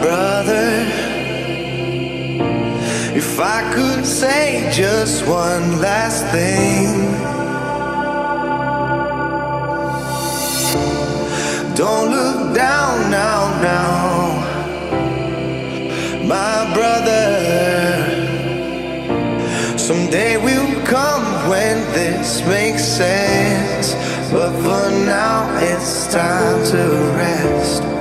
brother. If I could say just one last thing. Don't look down now, now, my brother. Someday will come when this makes sense. But for now, it's time to rest.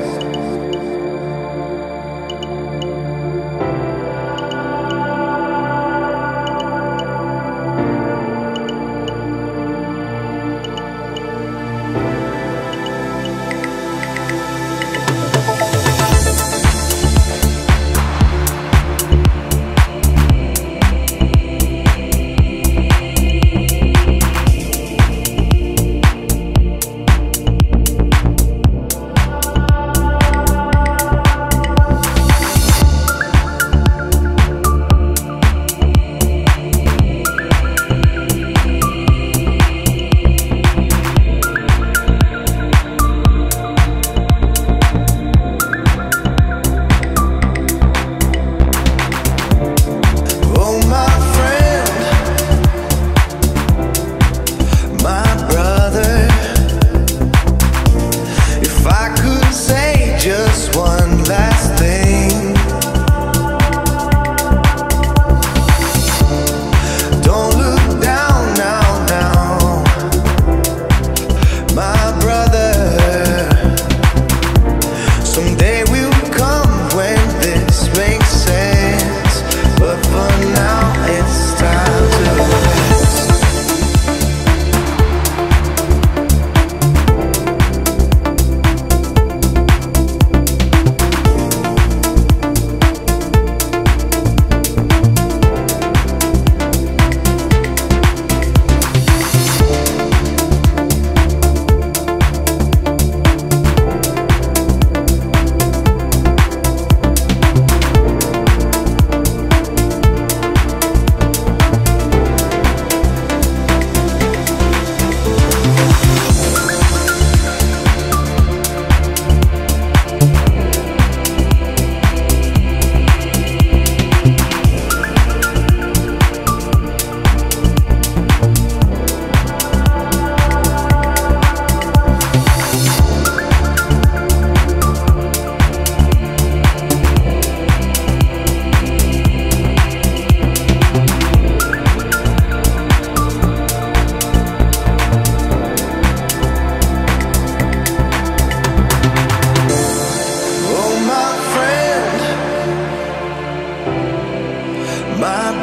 Friend,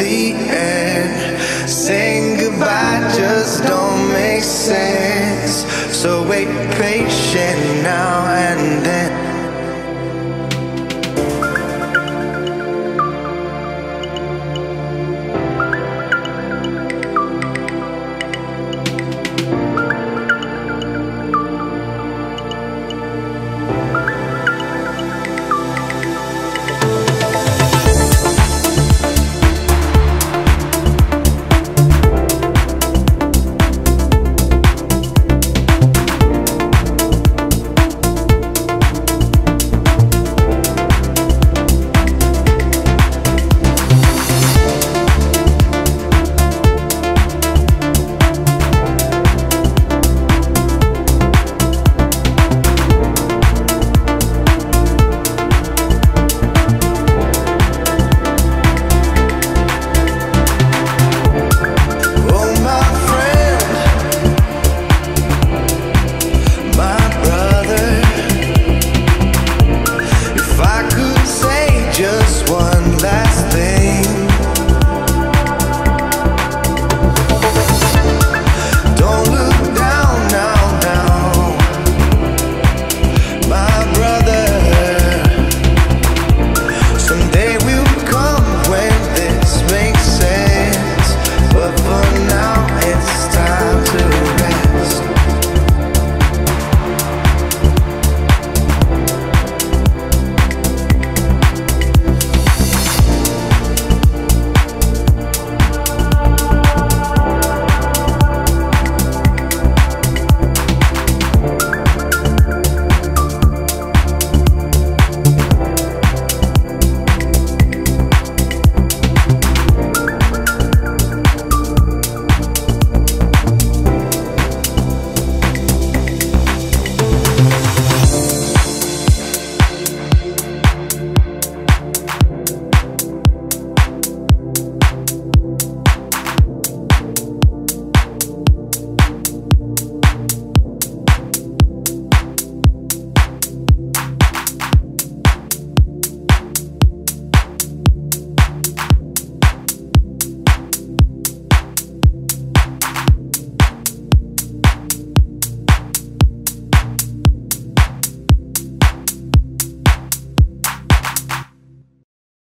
the end. Saying goodbye just don't make sense. So wait patient now and then.